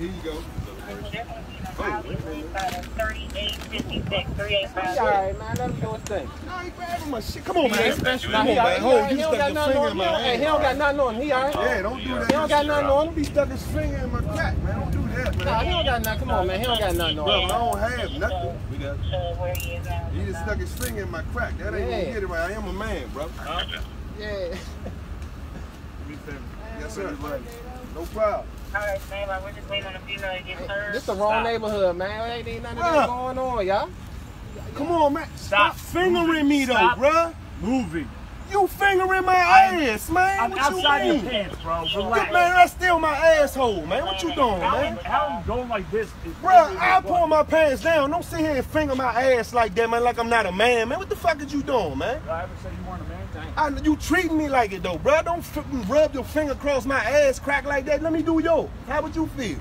Here you go. He alright, man. Let him do his thing. No, he grabbing my shit. Come on, man. Come on, he man. He Hold, alright. you don't stuck got your nothing finger on in him. my He Hey, he don't got nothing on him. He alright. Yeah, don't do that. He don't got nothing on him. He stuck his finger in my crack, man. Don't do that, man. Nah, he don't got nothing. Come on, man. He don't got nothing Bro, I on him. don't have nothing. We got where he is now. He just stuck his finger in my crack. That ain't Yeah. gonna get it right. I am a man, bro. Yeah. Yes, sir. No problem. All right, man. Like, we're just waiting on the female to get served. This the wrong neighborhood, man. Ain't even nothing of going on, y'all. Come on, man. Stop, Stop fingering me, though, Stop. bruh. Moving. You fingering my ass, man. I'm what outside you your pants, bro. Relax. man, that's still my asshole, man. What you doing, How, man? how I'm going like this? is- Bruh, I pull my pants down. Don't sit here and finger my ass like that, man, like I'm not a man, man. What the fuck is you doing, man? I ever say you weren't a man? I, you treating me like it, though, bruh. Don't f- rub your finger across my ass crack like that. Let me do yo. How would you feel?